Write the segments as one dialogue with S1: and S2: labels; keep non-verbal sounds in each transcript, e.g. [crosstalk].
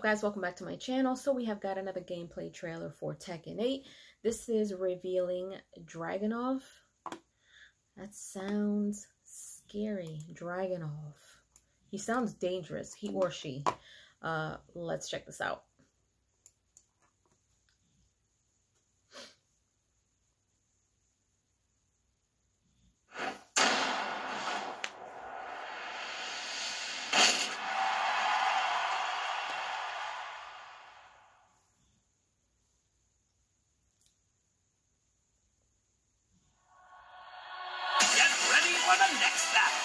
S1: guys? Welcome back to my channel. So we have got another gameplay trailer for Tekken 8. This is revealing Dragunov. That sounds scary. Dragunov. He sounds dangerous. He or she. Uh, let's check this out.
S2: The next battle.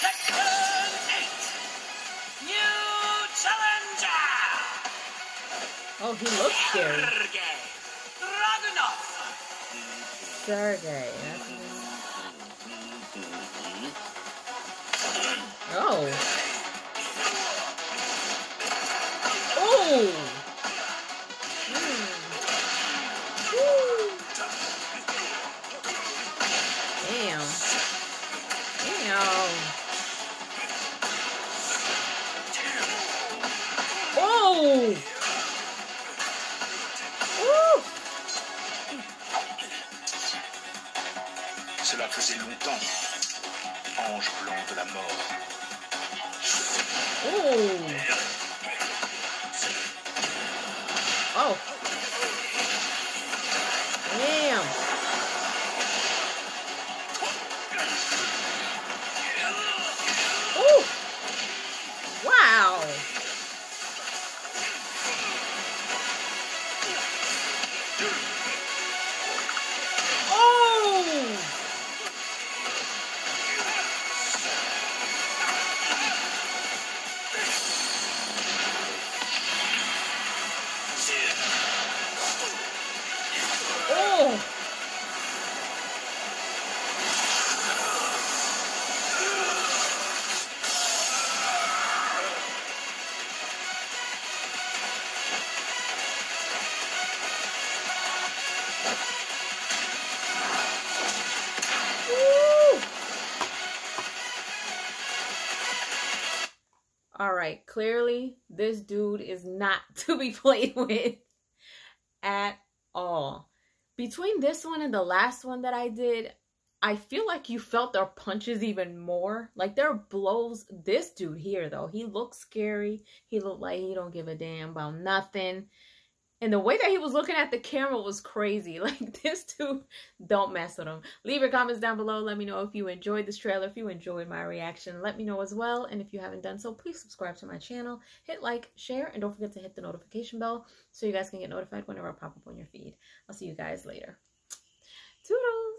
S2: Tekken 8. New challenger.
S1: Oh, he looks scary.
S2: Sergey Dragunov.
S1: Sergey. That's his name. Oh. Damn. Damn. Oh.
S3: Cela faisait longtemps. Ange blanc de la mort.
S1: Oh. Oh. Oh. All right, clearly this dude is not [laughs] to be played with at all. Between this one and the last one that I did, I feel like you felt their punches even more. Like their blows. This dude here, though, he looks scary. He looked like he don't give a damn about nothing. And the way that he was looking at the camera was crazy. [laughs] Like this dude, don't mess with him. Leave your comments down below. Let me know if you enjoyed this trailer, if you enjoyed my reaction. Let me know as well. And if you haven't done so, please subscribe to my channel. Hit like, share, and don't forget to hit the notification bell so you guys can get notified whenever I pop up on your feed. I'll see you guys later. Toodles!